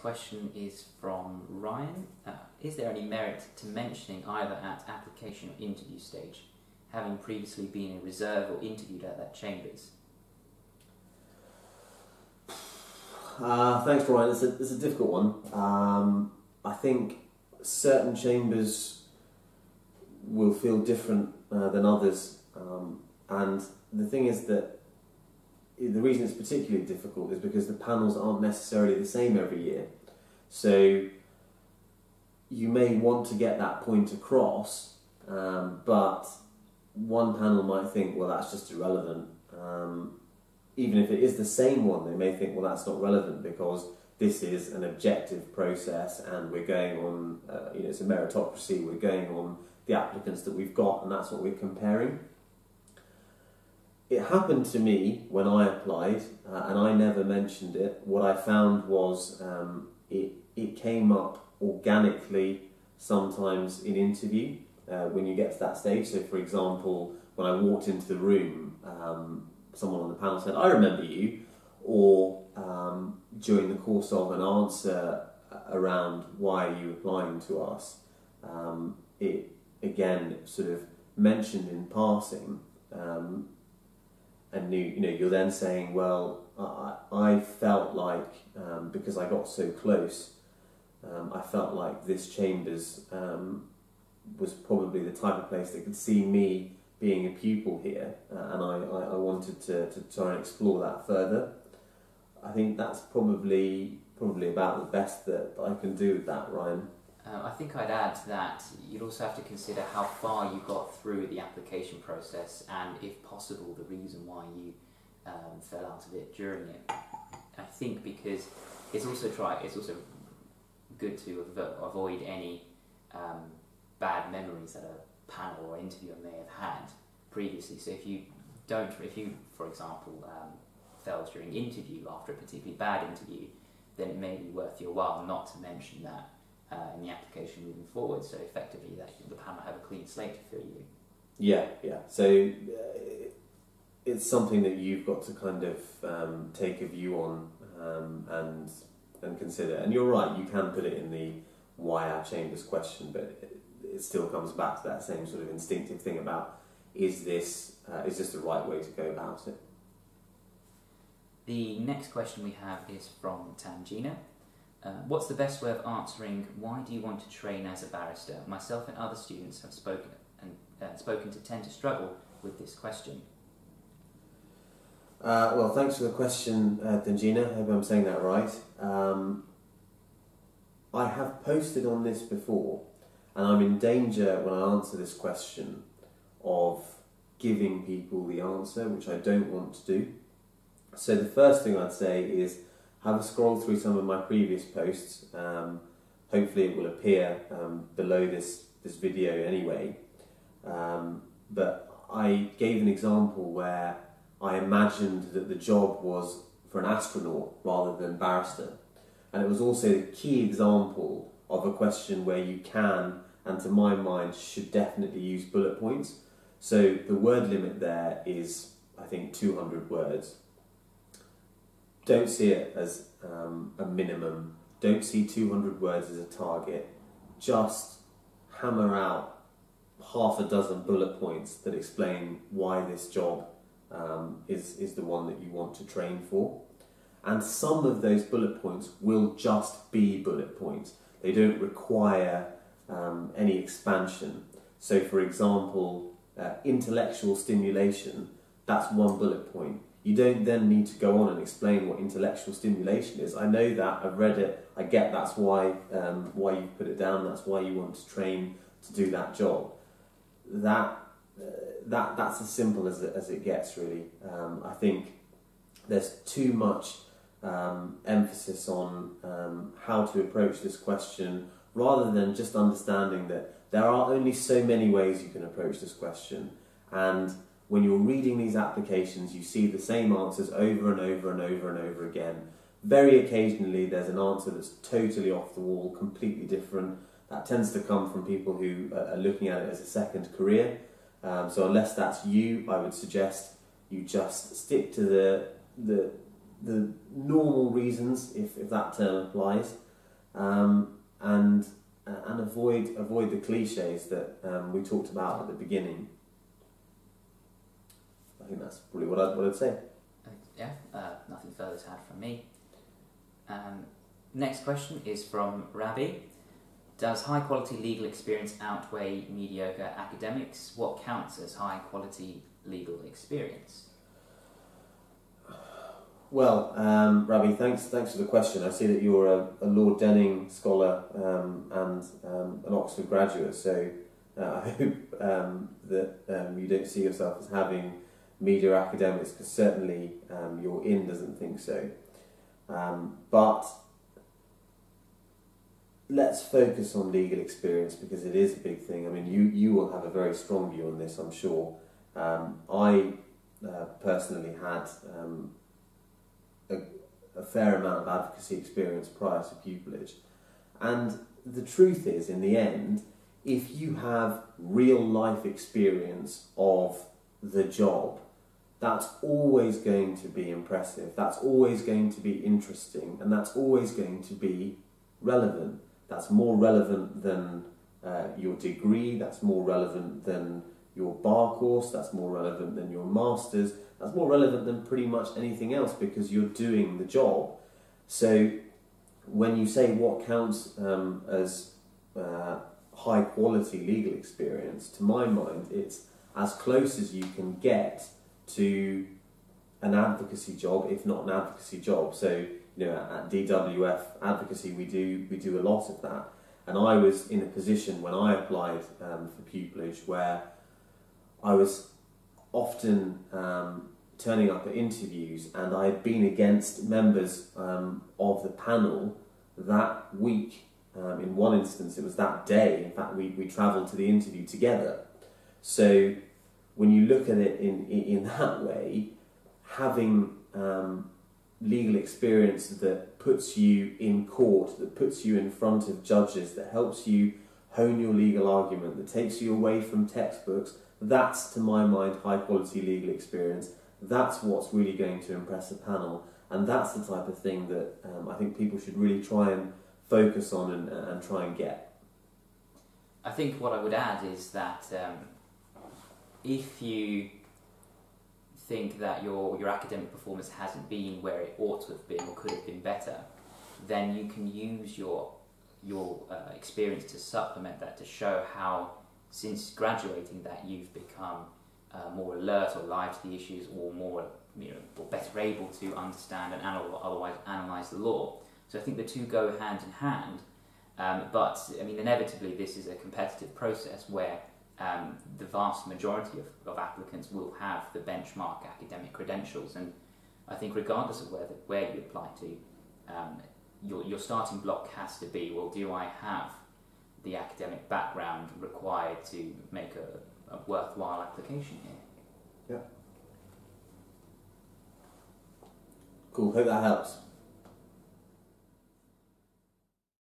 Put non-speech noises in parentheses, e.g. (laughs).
Question is from Ryan. Uh, is there any merit to mentioning either at application or interview stage, having previously been a reserve or interviewed at that Chambers? Uh, thanks, Ryan. It's a, it's a difficult one. Um, I think certain chambers will feel different uh, than others. Um, and the thing is that the reason it's particularly difficult is because the panels aren't necessarily the same every year. So you may want to get that point across, um, but one panel might think, well, that's just irrelevant. Um, even if it is the same one, they may think, well, that's not relevant because this is an objective process and we're going on, uh, you know, it's a meritocracy, we're going on the applicants that we've got and that's what we're comparing. It happened to me when I applied uh, and I never mentioned it. What I found was um, it, it came up organically sometimes in interview uh, when you get to that stage. So, for example, when I walked into the room, um, someone on the panel said, I remember you, or um, during the course of an answer around why are you applying to us, um, it again sort of mentioned in passing, um, and you, you know you're then saying, well, I, I felt like um, because I got so close, um, I felt like this chambers um, was probably the type of place that could see me being a pupil here, uh, and I, I, I wanted to, to try and explore that further. I think that's probably probably about the best that I can do with that, Ryan. Uh, I think I'd add that you'd also have to consider how far you got through the application process and, if possible, the reason why you um, fell out of it during it. I think because it's also try it's also good to avo- avoid any um, bad memories that a panel or interviewer may have had previously. So if you don't, if you, for example, um, fell during interview after a particularly bad interview, then it may be worth your while not to mention that uh, in the application moving forward. So effectively, that the panel have a clean slate fill you. Yeah, yeah. So uh, it's something that you've got to kind of um, take a view on um, and and consider. And you're right, you can put it in the why our chambers question, but it, it still comes back to that same sort of instinctive thing about is this uh, is this the right way to go about it? The next question we have is from Tangina. Uh, what's the best way of answering why do you want to train as a barrister? Myself and other students have spoken and uh, spoken to tend to struggle with this question. Uh, well, thanks for the question, uh, Tangina. I hope I'm saying that right. Um, I have posted on this before, and I'm in danger when I answer this question of giving people the answer, which I don't want to do. So the first thing I'd say is have a scroll through some of my previous posts. Um, hopefully it will appear um, below this, this video anyway. Um, but I gave an example where I imagined that the job was for an astronaut rather than barrister. And it was also a key example of a question where you can, and to my mind, should definitely use bullet points. So the word limit there is, I think, 200 words don't see it as um, a minimum. Don't see 200 words as a target. Just hammer out half a dozen bullet points that explain why this job um, is, is the one that you want to train for. And some of those bullet points will just be bullet points. They don't require um, any expansion. So, for example, uh, intellectual stimulation, that's one bullet point you don't then need to go on and explain what intellectual stimulation is. I know that, I've read it, I get that's why, um, why you put it down, that's why you want to train to do that job. That, uh, that, that's as simple as it, as it gets, really. Um, I think there's too much um, emphasis on um, how to approach this question rather than just understanding that there are only so many ways you can approach this question and when you're reading these applications, you see the same answers over and over and over and over again. Very occasionally, there's an answer that's totally off the wall, completely different. That tends to come from people who are looking at it as a second career. Um, so, unless that's you, I would suggest you just stick to the the the normal reasons, if, if that term applies, um, and and avoid avoid the cliches that um, we talked about at the beginning. I think that's probably what I'd, what I'd say. Uh, yeah, uh, nothing further to add from me. Um, next question is from Ravi. Does high quality legal experience outweigh mediocre academics? What counts as high quality legal experience? Well, um, Ravi, thanks thanks for the question. I see that you're a, a Lord Denning scholar um, and um, an Oxford graduate, so uh, (laughs) I hope um, that um, you don't see yourself as having media academics, because certainly um, your in doesn't think so. but let's focus on legal experience because it is a big thing. I mean, you, you will have a very strong view on this, I'm sure. I uh, personally had a, a fair amount of advocacy experience prior to pupillage. And the truth is, in the end, if you have real life experience of the job, that's always going to be impressive, that's always going to be interesting, and that's always going to be relevant. That's more relevant than uh, your degree, that's more relevant than your bar course, that's more relevant than your master's, that's more relevant than pretty much anything else because you're doing the job. So when you say what counts um, as uh, high quality legal experience, to my mind, it's as close as you can get to an advocacy job, if not an advocacy job. So you know, at DWF advocacy, we do we do a lot of that. And I was in a position when I applied um, for pupillage where I was often um, turning up at interviews, and I had been against members um, of the panel that week. Um, in one instance, it was that day. In fact, we, we travelled to the interview together. So, when you look at it in, in, in that way, having um, legal experience that puts you in court, that puts you in front of judges, that helps you hone your legal argument, that takes you away from textbooks, that's, to my mind, high quality legal experience. That's what's really going to impress a panel, and that's the type of thing that um, I think people should really try and focus on and, and try and get. I think what I would add is that um, if you think that your, your academic performance hasn't been where it ought to have been or could have been better, then you can use your your uh, experience to supplement that to show how since graduating that you've become uh, more alert or alive to the issues or more you know, or better able to understand and anal- otherwise analyze the law. So I think the two go hand in hand. Um, but I mean, inevitably, this is a competitive process where um, the vast majority of, of, applicants will have the benchmark academic credentials, and I think regardless of where the, where you apply to, um, your your starting block has to be well, do I have the academic background required to make a, a worthwhile application here. Yeah. Cool. Hope that helps.